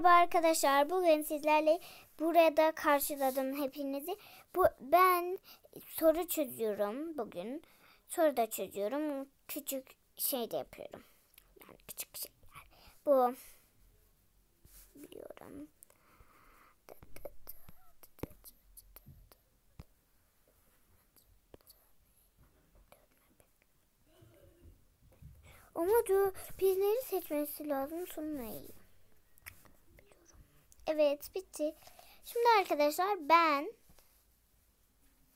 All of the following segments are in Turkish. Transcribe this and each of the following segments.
Merhaba arkadaşlar. Bugün sizlerle burada karşıladım hepinizi. Bu ben soru çözüyorum bugün. Soru da çözüyorum. Küçük şey de yapıyorum. Yani küçük şeyler. Bu biliyorum. Ama diyor bizleri seçmesi lazım sonra iyi. Evet bitti. Şimdi arkadaşlar ben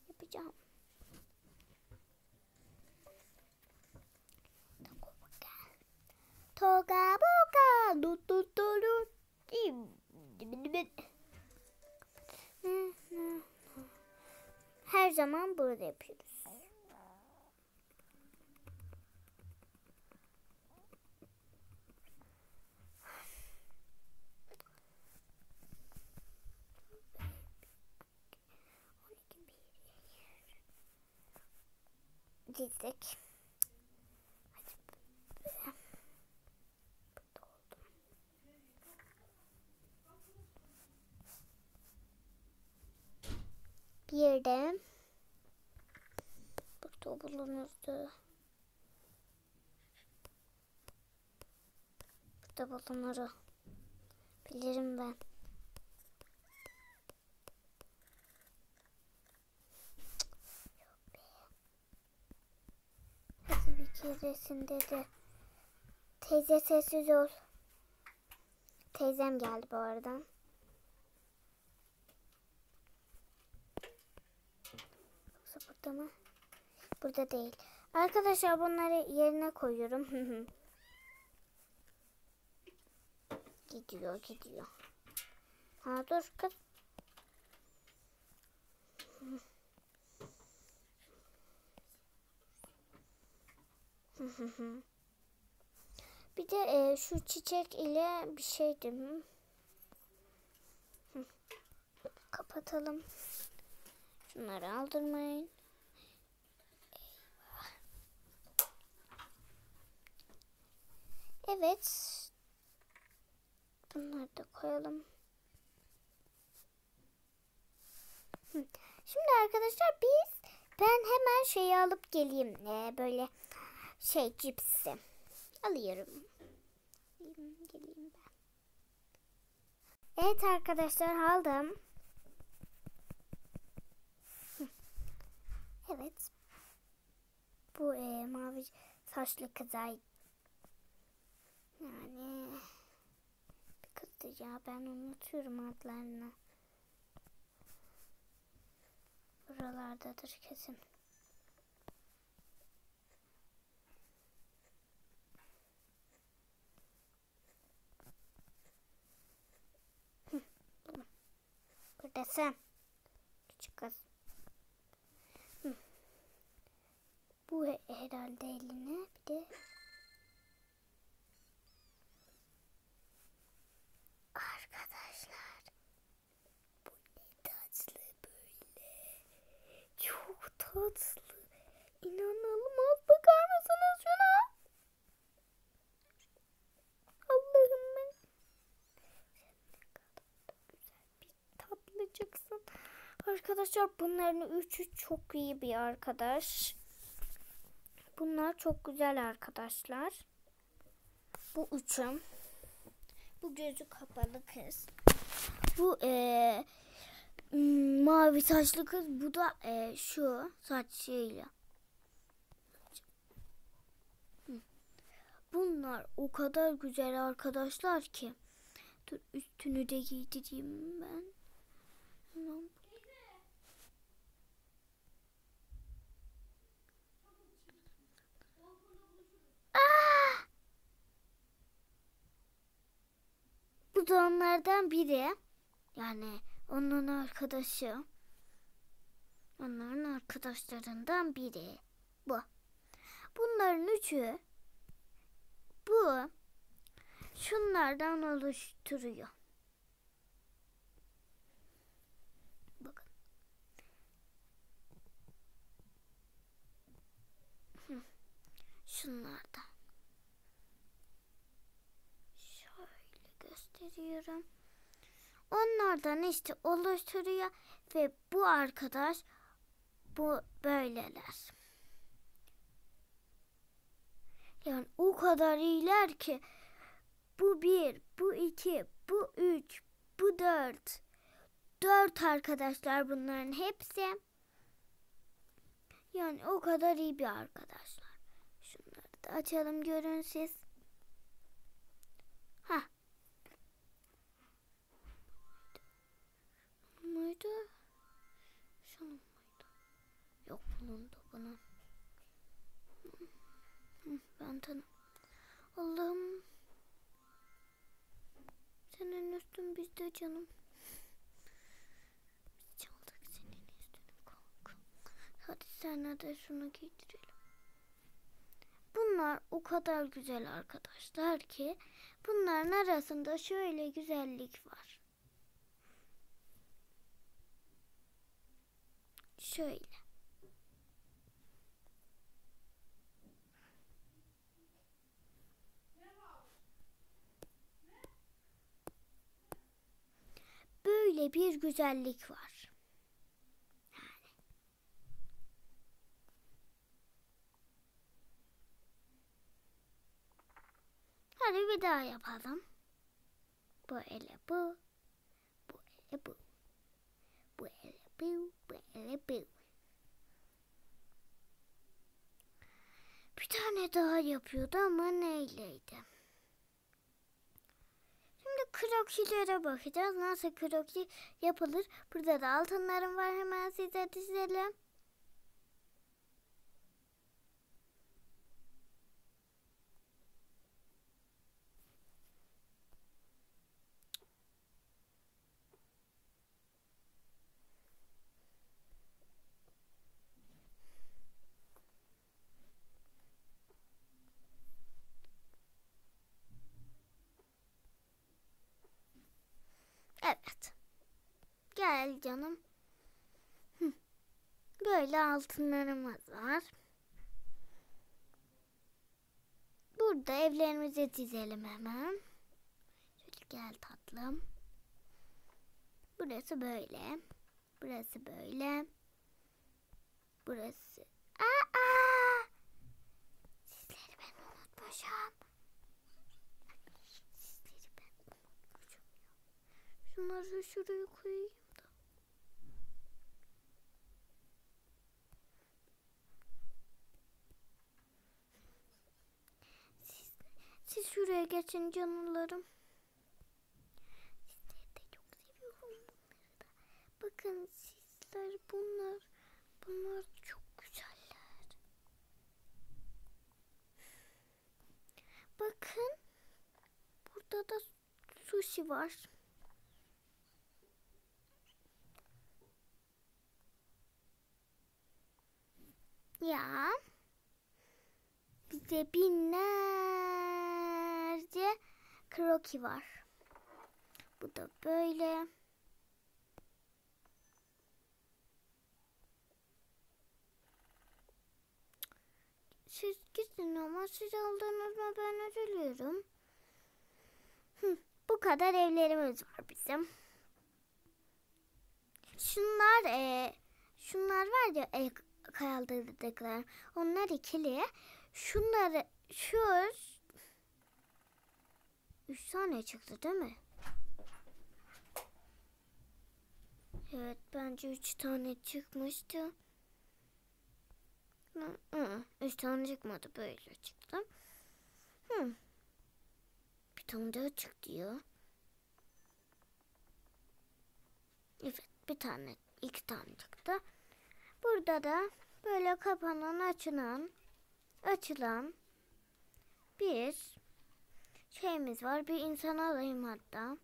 yapacağım. Toga boga du du Her zaman burada yapıyoruz. Dizdik. Bir de burada bulunurdu. Burada bulunur. Bilirim ben. Keresinde de teyze sessiz ol. Teyzem geldi bu arada. Yoksa burada mı? Burada değil. Arkadaşlar bunları yerine koyuyorum. gidiyor gidiyor. Ha dur kız. bir de e, şu çiçek ile bir şeydi. Kapatalım. Şunları aldırmayın. Evet. Bunları da koyalım. Şimdi arkadaşlar biz ben hemen şeyi alıp geleyim. Ee, böyle şey cipsi. Alıyorum. Geleyim ben. Evet arkadaşlar aldım. Evet. Bu e, mavi saçlı kıza yani bir kızdı ya ben unutuyorum adlarını. Buralardadır kesin. Desem. Küçük kız. Bu herhalde eline bir de Arkadaşlar bu ne tatlı böyle. Çok tatlı. Alacaksın. Arkadaşlar bunların üçü çok iyi bir arkadaş. Bunlar çok güzel arkadaşlar. Bu üçüm. Bu gözü kapalı kız. Bu ee, mavi saçlı kız. Bu da ee, şu saçıyla. Bunlar o kadar güzel arkadaşlar ki. Dur üstünü de giydireyim ben. Tamam. Ah! Bu da onlardan biri. Yani onun arkadaşı. Onların arkadaşlarından biri. Bu. Bunların üçü bu şunlardan oluşturuyor. Şunlardan. Şöyle gösteriyorum. Onlardan işte oluşturuyor ve bu arkadaş bu böyleler. Yani o kadar iyiler ki bu bir, bu iki, bu üç, bu dört. Dört arkadaşlar bunların hepsi. Yani o kadar iyi bir arkadaşlar. Şunları da açalım görün siz. Ha. Muydu? Şunun muydu? Yok bulundu bunun. Ben tanım. Allah'ım. Senin üstün bizde canım. Biz çaldık senin üstünü kanka. Hadi sana da şunu giydirelim. Bunlar o kadar güzel arkadaşlar ki bunların arasında şöyle güzellik var. Şöyle. Böyle bir güzellik var. Hadi bir daha yapalım. Bu ele bu. Bu ele bu. Bu ele bu. Bu ele bu. Bir tane daha yapıyordu ama neyleydi? Şimdi krokilere bakacağız. Nasıl kroki yapılır? Burada da altınlarım var. Hemen size dizelim. Evet. Gel canım. Böyle altınlarımız var. Burada evlerimizi dizelim hemen. Şöyle gel tatlım. Burası böyle. Burası böyle. Burası. Aa! Sizleri ben unutmuşum. Sizleri ben unutmuşum. Şunları şuraya koyayım da. Siz, siz şuraya geçin canlarım. Sizleri de çok seviyorum bunları da. Bakın sizler bunlar. Bunlar çok güzeller. Bakın. Burada da sushi var. Ya. Bize binlerce kroki var. Bu da böyle. Siz gidin ama siz aldınız mı ben üzülüyorum. Bu kadar evlerimiz var bizim. Şunlar e, şunlar var ya e, kaldırdıklar. Onlar ikili. Şunları şu üç tane çıktı değil mi? Evet bence üç tane çıkmıştı. Üç tane çıkmadı böyle çıktı. Hı. Bir tane daha çıktı ya. Evet bir tane iki tane çıktı. Burada da böyle kapanan açılan açılan bir şeyimiz var. Bir insan alayım hatta.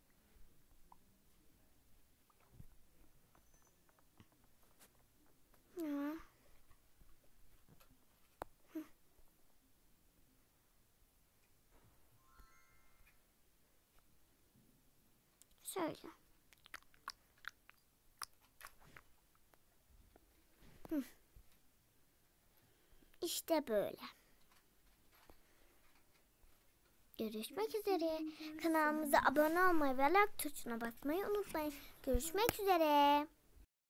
Ya. Şöyle. Hı. İşte böyle. Görüşmek üzere. Kanalımıza abone olmayı ve like tuşuna basmayı unutmayın. Görüşmek üzere.